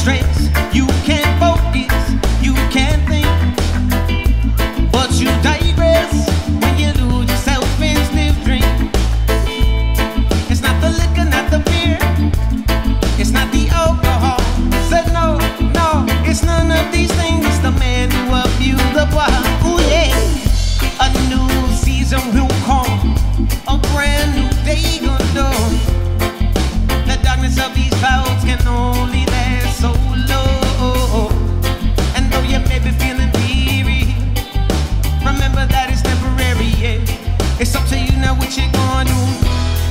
stress, you can't focus, you can't think, but you digress when you lose yourself in stiff drink. It's not the liquor, not the beer, it's not the alcohol. Said no, no, it's none of these things. It's the man who abused the bar. Ooh yeah, a new season will come, a brand new day gonna dawn. The darkness of these clouds can only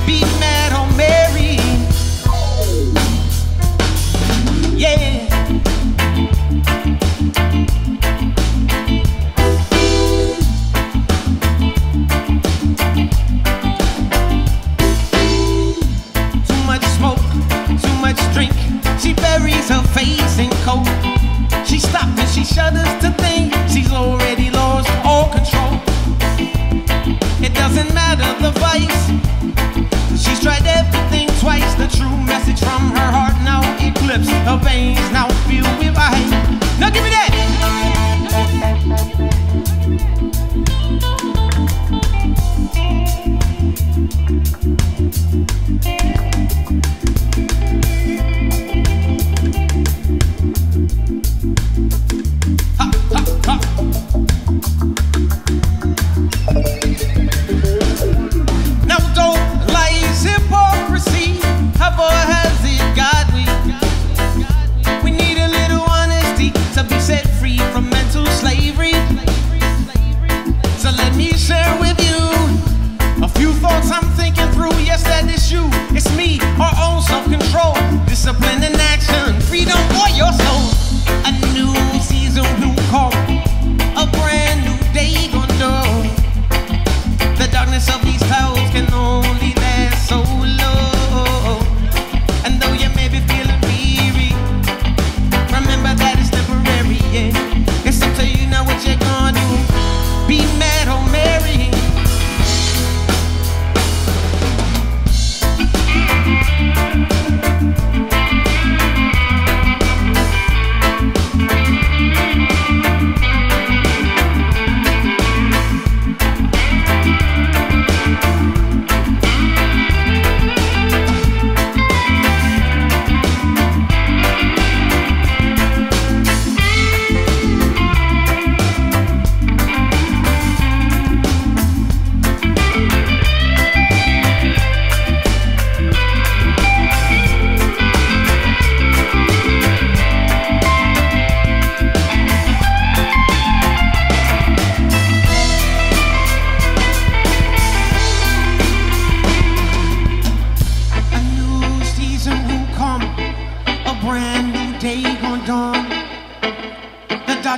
beat man. just it's you, it's me, our own self-control, discipline and action, freedom for your soul.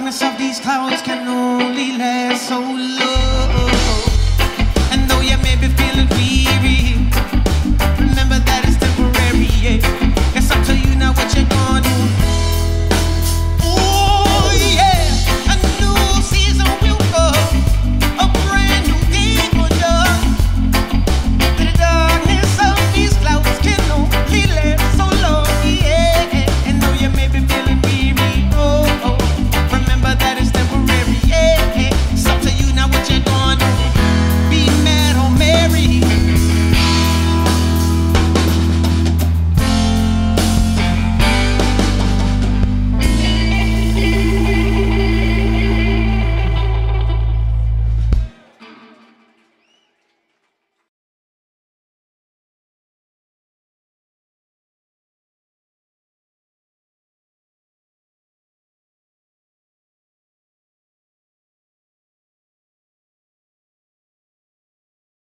darkness of these clouds can only last so long.